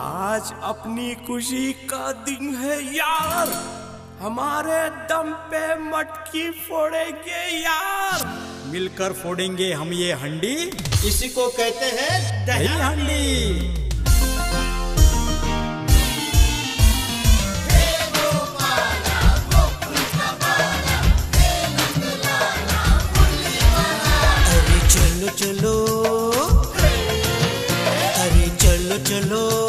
आज अपनी खुशी का दिन है यार। हमारे दम पे मटकी फोड़ेंगे यार। मिलकर फोड़ेंगे हम ये हंडी। इसी को कहते हैं दही हंडी। अरे चलो चलो। अरे चलो चलो।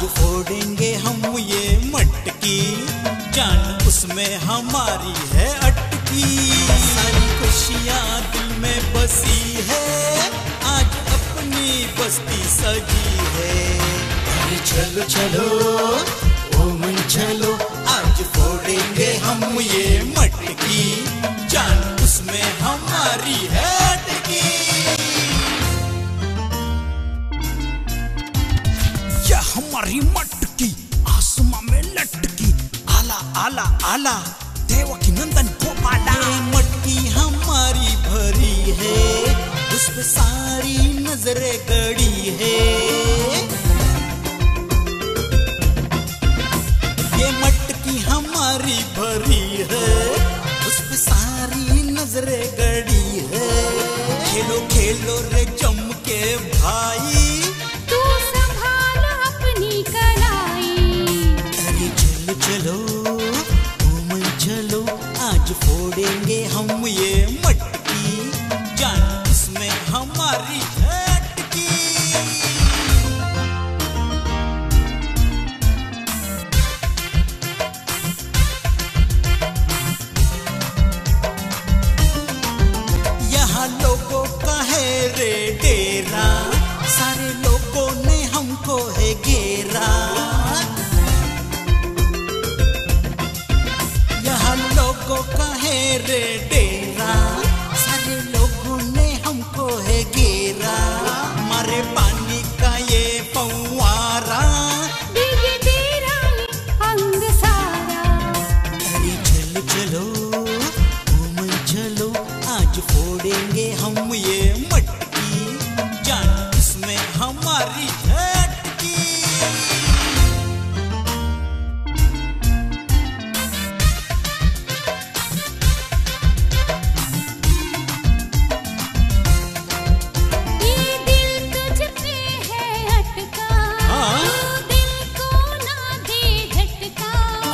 आज फोड़ेंगे हम ये मटकी। जान उसमें हमारी है अटकी। सारी खुशियाँ दिल में बसी है। आज अपनी बस्ती सजी है। अरे चलो चलो ओ मन चलो, आज फोड़ेंगे हम ये हमारी मटकी आसमां में लटकी। आला आला आला, देवकी नंदन गोपाला। मटकी हमारी भरी है, उस पे सारी नज़रें गड़ी है। ये मटकी हमारी भरी है, उस पे सारी नज़रें गड़ी है। खेलो खेलो रे जम के भाई। चलो आज फोड़ेंगे हम ये मटकी। जान इसमें हमारी यहाँ लोगों का है रे है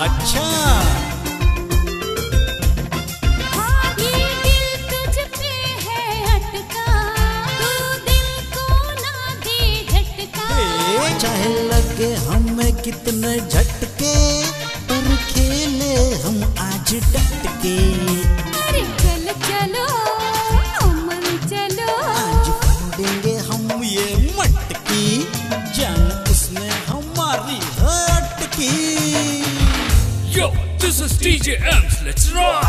अच्छा। तू दिल को ना दे झटका। चाहे लगे हमें कितने झटके पर खेले हम आज डट This is DJ Ems. Let's rock.